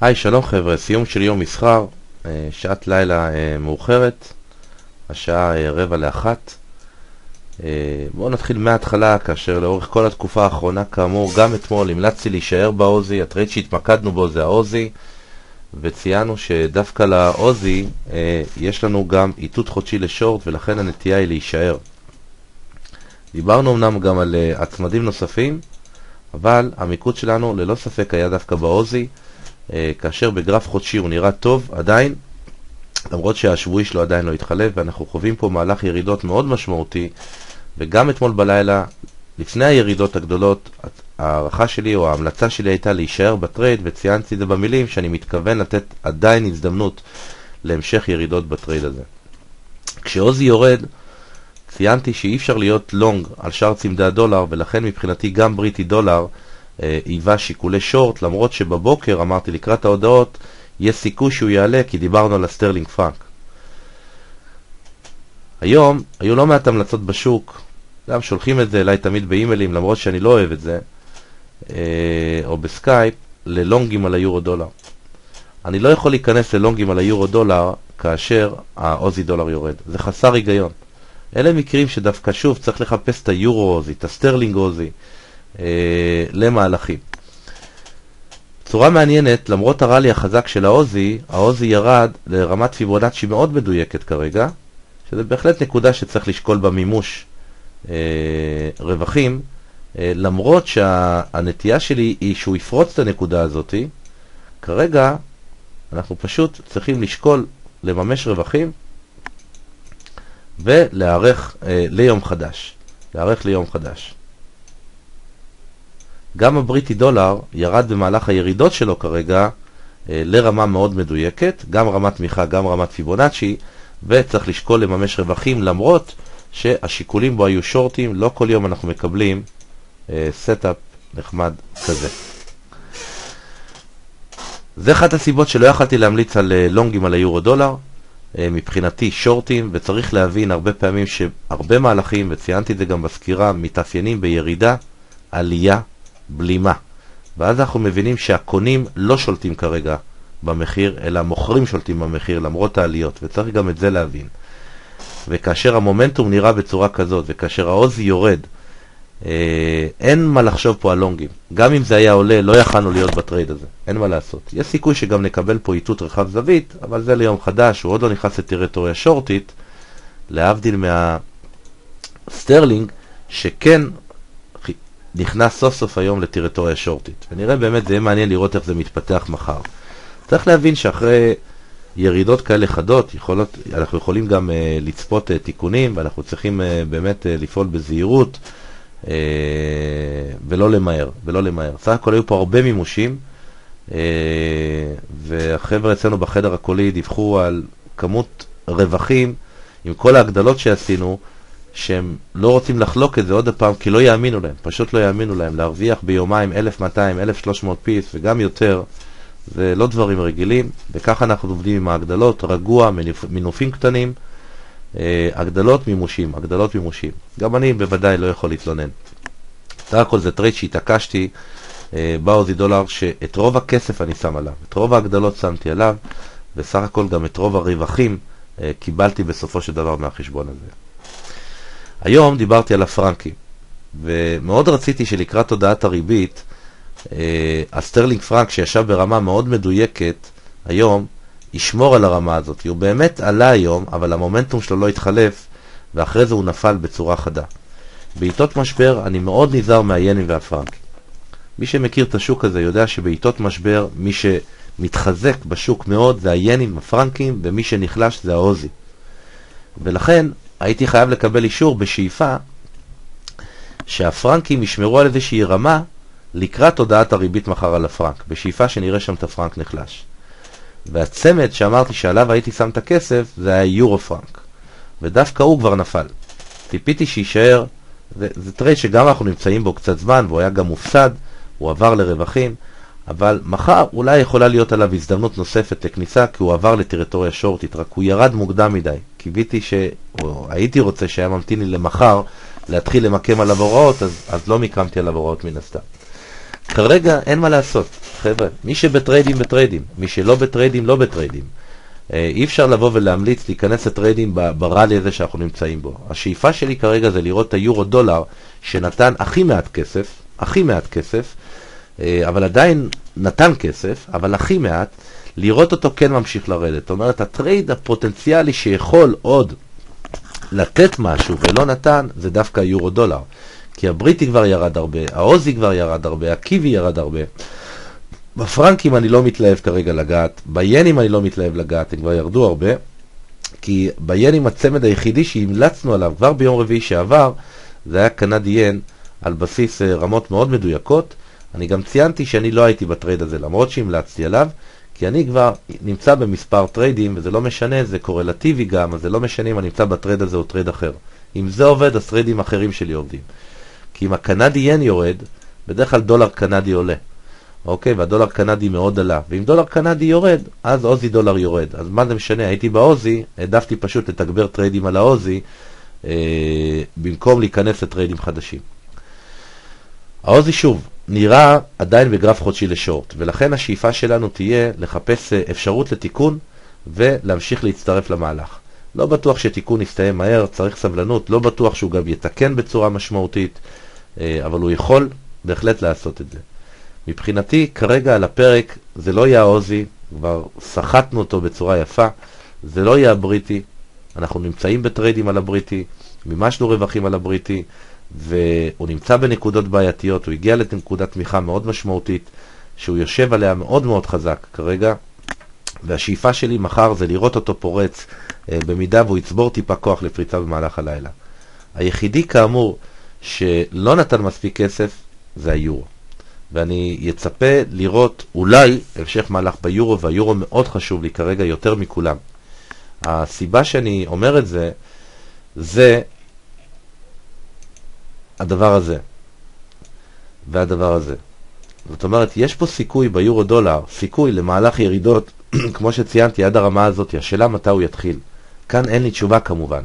היי, שלום חבר'ה, סיום של יום מסחר, אה, שעת לילה אה, מאוחרת, השעה אה, רבע לאחת. בואו נתחיל מההתחלה, כאשר לאורך כל התקופה האחרונה, כאמור, גם אתמול המלצתי להישאר בעוזי, הטרייד שהתמקדנו בו זה העוזי, וציינו שדווקא לעוזי יש לנו גם איתות חודשי לשורט, ולכן הנטייה היא להישאר. דיברנו אמנם גם על הצמדים נוספים, אבל המיקוד שלנו ללא ספק היה דווקא באוזי. אה, כאשר בגרף חודשי הוא נראה טוב, עדיין, למרות שהשבועי שלו עדיין לא התחלף, ואנחנו חווים פה מהלך ירידות מאוד משמעותי, וגם אתמול בלילה, לפני הירידות הגדולות, ההערכה שלי או ההמלצה שלי הייתה להישאר ב trade, וציינתי את זה במילים שאני מתכוון לתת עדיין הזדמנות להמשך ירידות ב trade הזה. כשאוזי יורד, ציינתי שאי אפשר להיות long על שאר צמדי הדולר, ולכן מבחינתי גם בריטי דולר היווה שיקולי short, למרות שבבוקר אמרתי לקראת ההודעות, יש סיכוי שהוא יעלה כי דיברנו על הסטרלינג פרנק. היום היו לא מעט המלצות בשוק, גם שולחים את זה אליי תמיד באימיילים, למרות שאני לא אוהב את זה, אה, או בסקייפ, ל longים על היורו דולר. אני לא יכול להיכנס ל longים על היורו דולר כאשר האוזי דולר יורד. זה חסר היגיון. אלה מקרים שדווקא שוב צריך לחפש את היורו אוזי, את הסטרלינג אוזי, אה, למהלכים. בצורה מעניינת, למרות הראלי החזק של האוזי, האוזי ירד לרמת פיבונאצ'י מאוד מדויקת כרגע, שזה בהחלט נקודה שצריך לשקול במימוש אה, רווחים, אה, למרות שהנטייה שלי היא שהוא יפרוץ את הנקודה הזאת, כרגע אנחנו פשוט צריכים לשקול לממש רווחים ולהיערך אה, ליום חדש. להיערך ליום חדש. גם הבריטי דולר ירד במהלך הירידות שלו כרגע אה, לרמה מאוד מדויקת, גם רמת תמיכה, גם רמת פיבונאצ'י, וצריך לשקול לממש רווחים למרות שהשיקולים בו היו שורטים, לא כל יום אנחנו מקבלים setup אה, נחמד כזה. זה אחת הסיבות שלא יכלתי להמליץ על אה, longים על היורו דולר, מבחינתי shortים, וצריך להבין הרבה פעמים שהרבה מהלכים, וציינתי את זה גם בסקירה, מתאפיינים בירידה, עלייה, בלימה. ואז אנחנו מבינים שהקונים לא שולטים כרגע במחיר, אלא המוכרים שולטים במחיר למרות העליות, וצריך גם את זה להבין. וכאשר המומנטום נראה בצורה כזאת, וכאשר האוזי יורד, אה, אין מה לחשוב פה על לונגים. גם אם זה היה עולה, לא יכלנו להיות ב trade הזה, אין מה לעשות. יש סיכוי שגם נקבל פה איתות רחב זווית, אבל זה ליום חדש, הוא עוד לא נכנס לטריטוריה שורטית, להבדיל מהסטרלינג, שכן נכנס סוף סוף היום לטריטוריה שורטית. ונראה באמת, זה יהיה מעניין לראות איך זה מתפתח מחר. צריך להבין שאחרי ירידות כאלה חדות, יכולות, אנחנו יכולים גם אה, לצפות אה, תיקונים, ואנחנו צריכים אה, באמת uh, לפעול בזהירות uh, ולא למהר, ולא למהר. סך הכל היו פה הרבה מימושים, uh, והחבר'ה אצלנו בחדר הקולי דיווחו על כמות רווחים עם כל ההגדלות שעשינו, שהם לא רוצים לחלוק את זה עוד פעם, כי לא יאמינו להם, פשוט לא יאמינו להם. להרוויח ביומיים 1,200, 1,300 פיס וגם יותר, זה לא דברים רגילים, וככה אנחנו עובדים עם ההגדלות, רגוע, מינופ, מינופים קטנים, אה, הגדלות מימושים, הגדלות מימושים. גם אני בוודאי לא יכול להתלונן. סך הכל זה trade שהתעקשתי אה, ב Aussie דולר, שאת רוב הכסף אני שם עליו, את רוב ההגדלות שמתי עליו, וסך הכל גם את רוב הרווחים אה, קיבלתי בסופו של דבר מהחשבון הזה. היום דיברתי על הפרנקים, ומאוד רציתי שלקראת הודעת הריבית, אה, הסטרלינג פרנק שישב ברמה מאוד מדויקת היום, ישמור על הרמה הזאת. הוא באמת עלה היום, אבל המומנטום שלו לא התחלף, ואחרי זה הוא נפל בצורה חדה. בעיתות משבר אני מאוד נזהר מהינים והפרנקים. מי שמכיר את השוק הזה יודע שבעיתות משבר מי שמתחזק בשוק מאוד זה הינים, הפרנקים, ומי שנחלש זה העוזי. ולכן הייתי חייב לקבל אישור בשאיפה שהפרנקים ישמרו על איזושהי רמה לקראת הודעת הריבית מחר על הפרנק, בשאיפה שנראה שם את הפרנק נחלש. והצמד שאמרתי שעליו הייתי שם את הכסף זה היה יורו פרנק, ודווקא הוא כבר נפל. ציפיתי שיישאר, זה trade שגם אנחנו נמצאים בו קצת זמן, והוא היה גם מופסד, הוא עבר לרווחים, אבל מחר אולי יכולה להיות עליו הזדמנות נוספת לכניסה, כי הוא עבר לטריטוריה שורטית, רק הוא ירד מוקדם מדי. קיוויתי ש... או הייתי רוצה שהיה ממתין לי למחר להתחיל למקם עליו הוראות, אז, אז לא מיקמתי עליו הוראות מן הסתם. כרגע אין מה לעשות, חבר'ה. מי שבטריידים, בטריידים. מי שלא בטריידים, לא בטריידים. אה, אי אפשר לבוא ולהמליץ להיכנס לטריידים בראלי הזה שאנחנו נמצאים בו. השאיפה שלי כרגע זה לראות את היורו דולר שנתן הכי מעט כסף, הכי מעט כסף, אה, אבל עדיין נתן כסף, אבל הכי מעט, לראות אותו כן ממשיך לרדת. זאת אומרת, ה trade הפוטנציאלי שיכול עוד לתת משהו ולא נתן, זה דווקא היורו דולר. כי הבריטי כבר ירד הרבה, ה Aussie כבר ירד הרבה, ה Kiwi ירד הרבה. בפרנקים אני לא מתלהב כרגע לגעת, בינים אני לא מתלהב לגעת, הם כבר ירדו הרבה, כי בינים הצמד היחידי שהמלצנו עליו כבר ביום רביעי שעבר, זה היה קנדי ין על בסיס אה, רמות מאוד מדויקות. אני גם ציינתי שאני לא הייתי ב trade הזה, למרות שהמלצתי עליו, כי אני כבר נמצא במספר טריידים, וזה לא משנה, זה קורלטיבי גם, אז זה לא משנה אם אני נמצא ב trade הזה או trade אחר. אם זה עובד, אז טריידים אחרים שלי עובדים. כי אם הקנדי ין יורד, בדרך כלל דולר קנדי עולה. אוקיי, והדולר קנדי מאוד עלה. ואם דולר קנדי יורד, אז Aussie דולר יורד. אז מה זה משנה? הייתי ב Aussie, העדפתי פשוט לתגבר טריידים על ה Aussie, אה, במקום להיכנס לטריידים חדשים. ה Aussie שוב, נראה עדיין בגרף חודשי לשורט, ולכן השאיפה שלנו תהיה לחפש אה, אפשרות לתיקון ולהמשיך להצטרף למהלך. לא בטוח שתיקון יסתיים מהר, צריך סבלנות, לא בטוח שהוא גם יתקן בצורה משמעותית, אה, אבל הוא יכול בהחלט לעשות את זה. מבחינתי, כרגע על הפרק זה לא יהיה העוזי, כבר סחטנו אותו בצורה יפה, זה לא יהיה הבריטי, אנחנו נמצאים בטריידים על הבריטי, מימשנו רווחים על הבריטי, והוא נמצא בנקודות בעייתיות, הוא הגיע לנקודת תמיכה מאוד משמעותית, שהוא יושב עליה מאוד מאוד חזק כרגע, והשאיפה שלי מחר זה לראות אותו פורץ, אה, במידה והוא יצבור טיפה כוח לפריצה במהלך הלילה. היחידי כאמור שלא נתן מספיק כסף זה היורו. ואני אצפה לראות אולי המשך מהלך ביורו, והיורו מאוד חשוב לי כרגע יותר מכולם. הסיבה שאני אומר את זה, זה הדבר הזה והדבר הזה. זאת אומרת, יש פה סיכוי ביורו דולר, סיכוי למהלך ירידות, כמו שציינתי, עד הרמה הזאת, השאלה מתי הוא יתחיל. כאן אין לי תשובה כמובן,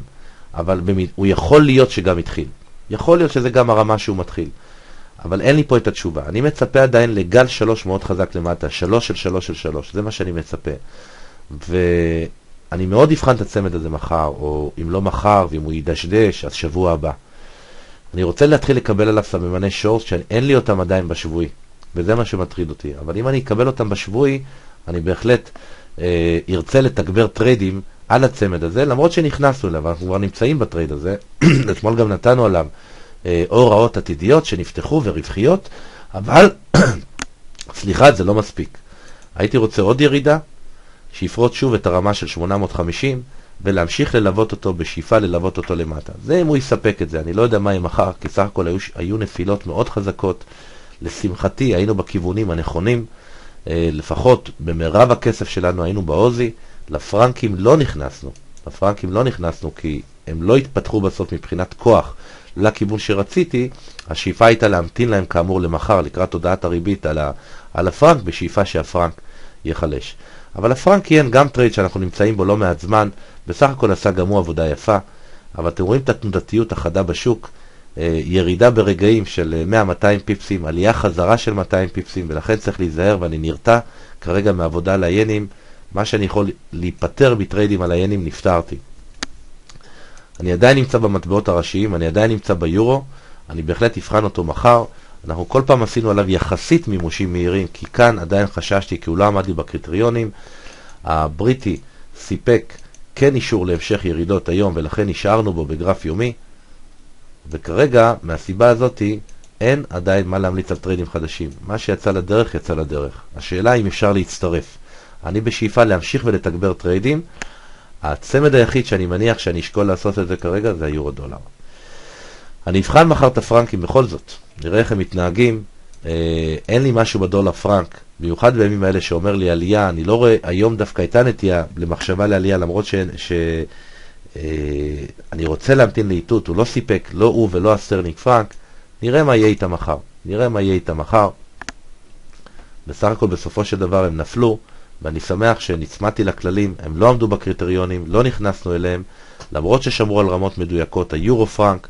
אבל במי, הוא יכול להיות שגם התחיל. יכול להיות שזה גם הרמה שהוא מתחיל. אבל אין לי פה את התשובה. אני מצפה עדיין לגל שלוש מאוד חזק למטה, שלוש של שלוש של שלוש, זה מה שאני מצפה. ואני מאוד אבחן את הצמד הזה מחר, או אם לא מחר, ואם הוא ידשדש, אז שבוע הבא. אני רוצה להתחיל לקבל עליו סממני שורט שאין לי אותם עדיין בשבועי, וזה מה שמטריד אותי. אבל אם אני אקבל אותם בשבועי, אני בהחלט אה, ארצה לתגבר טריידים על הצמד הזה, למרות שנכנסנו אליו, אנחנו כבר נמצאים ב trade הזה, אתמול גם נתנו עליו אה, או הוראות עתידיות שנפתחו ורווחיות, אבל, סליחה, זה לא מספיק. הייתי רוצה עוד ירידה, שיפרוץ שוב את הרמה של 850, ולהמשיך ללוות אותו בשאיפה ללוות אותו למטה. זה אם הוא יספק את זה, אני לא יודע מה יהיה מחר, כי סך הכל היו, היו נפילות מאוד חזקות. לשמחתי היינו בכיוונים הנכונים, אה, לפחות במרב הכסף שלנו היינו בעוזי, לפרנקים לא נכנסנו. לפרנקים לא נכנסנו כי הם לא התפתחו בסוף מבחינת כוח לכיוון שרציתי, השאיפה הייתה להמתין להם כאמור למחר לקראת הודעת הריבית על הפרנק, בשאיפה שהפרנק ייחלש. אבל הפרנק יהיה גם trade שאנחנו נמצאים בו לא מעט זמן, בסך הכל עשה גם הוא עבודה יפה, אבל אתם רואים את התנודתיות החדה בשוק, אה, ירידה ברגעים של 100-200 אה, פיפסים, עלייה חזרה של 200 פיפסים, ולכן צריך להיזהר, ואני נרתע כרגע מעבודה על הינים, מה שאני יכול להיפטר מטריידים על הינים, נפטרתי. אני עדיין נמצא במטבעות הראשיים, אני עדיין נמצא ביורו, אני בהחלט אבחן אותו מחר. אנחנו כל פעם עשינו עליו יחסית מימושים מהירים, כי כאן עדיין חששתי כי הוא לא עמד לי בקריטריונים. הבריטי סיפק כן אישור להמשך ירידות היום, ולכן נשארנו בו בגרף יומי, וכרגע, מהסיבה הזאתי, אין עדיין מה להמליץ על טריידים חדשים. מה שיצא לדרך, יצא לדרך. השאלה אם אפשר להצטרף. אני בשאיפה להמשיך ולתגבר טריידים, הצמד היחיד שאני מניח שאני אשקול לעשות את זה כרגע זה היורו דולר. אני אבחן מחר את הפרנקים בכל זאת, נראה איך הם מתנהגים. אה, אין לי משהו בדולר פרנק, במיוחד בימים האלה שאומר לי עלייה, אני לא רואה, היום דווקא הייתה נטייה למחשבה לעלייה, למרות שאני ש אה, רוצה להמתין לאיתות, הוא לא סיפק, לא הוא ולא הסטרלינג פרנק, נראה מה יהיה איתם מחר. נראה מה יהיה איתם מחר. בסך הכל בסופו של דבר הם נפלו. ואני שמח שנצמדתי לכללים, הם לא עמדו בקריטריונים, לא נכנסנו אליהם, למרות ששמרו על רמות מדויקות, היורו פרנק,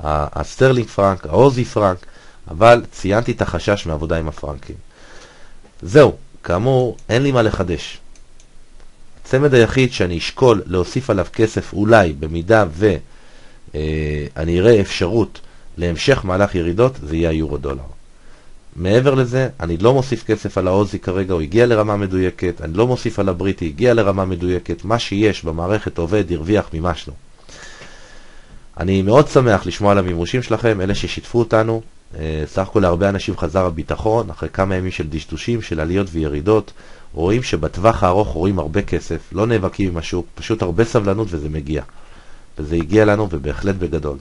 הסטרלינג פרנק, ה Aussie פרנק, אבל ציינתי את החשש מעבודה עם הפרנקים. זהו, כאמור, אין לי מה לחדש. הצמד היחיד שאני אשקול להוסיף עליו כסף אולי, במידה ואני אה, אראה אפשרות להמשך מהלך ירידות, זה יהיה היורו דולר. מעבר לזה, אני לא מוסיף כסף על ה Aussie כרגע, הוא הגיע לרמה מדויקת, אני לא מוסיף על הבריטי, הגיע לרמה מדויקת, מה שיש במערכת עובד, הרוויח, מימשנו. אני מאוד שמח לשמוע על המימושים שלכם, אלה ששיתפו אותנו. אה, סך הכל להרבה אנשים חזר הביטחון, אחרי כמה ימים של דשדושים, של עליות וירידות. רואים שבטווח הארוך רואים הרבה כסף, לא נאבקים עם השוק, פשוט הרבה סבלנות וזה מגיע. וזה הגיע לנו ובהחלט בגדול.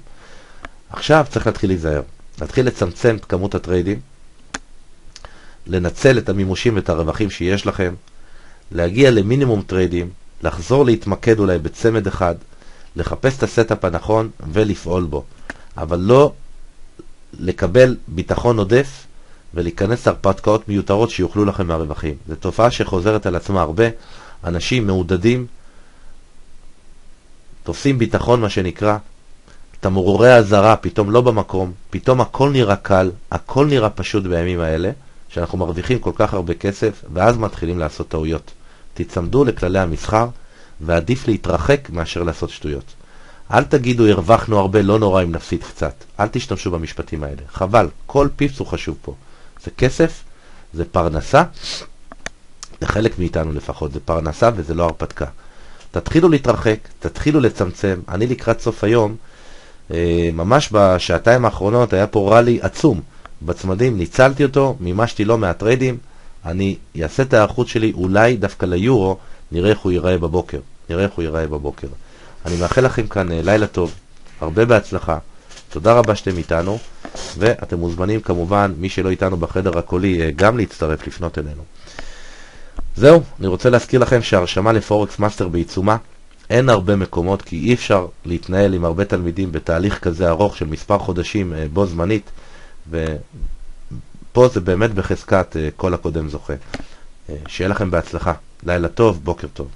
עכשיו צריך להתחיל להיזהר. להתחיל לצמצם את כמות הטריידים, לנצל את המימושים ואת הרווחים שיש לכם, להגיע למינימום טריידים, לחזור להתמקד אולי בצמד אחד, לחפש את ה setup הנכון ולפעול בו. אבל לא לקבל ביטחון עודף ולהיכנס להרפתקאות מיותרות שיוכלו לכם מהרווחים. זו תופעה שחוזרת על עצמה הרבה. אנשים מעודדים, תופסים ביטחון מה שנקרא, תמרורי האזהרה פתאום לא במקום, פתאום הכל נראה קל, הכל נראה פשוט בימים האלה, שאנחנו מרוויחים כל כך הרבה כסף, ואז מתחילים לעשות טעויות. תצמדו לכללי המסחר, ועדיף להתרחק מאשר לעשות שטויות. אל תגידו הרווחנו הרבה, לא נורא אם נפסיד קצת. אל תשתמשו במשפטים האלה. חבל, כל pips הוא חשוב פה. זה כסף, זה פרנסה, לחלק מאיתנו לפחות, זה פרנסה וזה לא הרפתקה. תתחילו להתרחק, תתחילו לצמצם. אני לקראת סוף היום, אה, ממש בשעתיים האחרונות היה פה ראלי עצום בצמדים, ניצלתי אותו, מימשתי לא מעט טריידים, אני אעשה את ההיערכות שלי אולי דווקא ליורו, נראה איך הוא ייראה בבוקר. נראה איך הוא ייראה בבוקר. אני מאחל לכם כאן אה, לילה טוב, הרבה בהצלחה. תודה רבה שאתם איתנו, ואתם מוזמנים כמובן, מי שלא איתנו בחדר הקולי, אה, גם להצטרף, לפנות אלינו. זהו, אני רוצה להזכיר לכם שהרשמה לפורקס מאסטר בעיצומה. אין הרבה מקומות, כי אי אפשר להתנהל עם הרבה תלמידים בתהליך כזה ארוך של מספר חודשים אה, בו זמנית, ופה זה באמת בחזקת כל הקודם זוכה. שיהיה לכם בהצלחה. לילה טוב, בוקר טוב.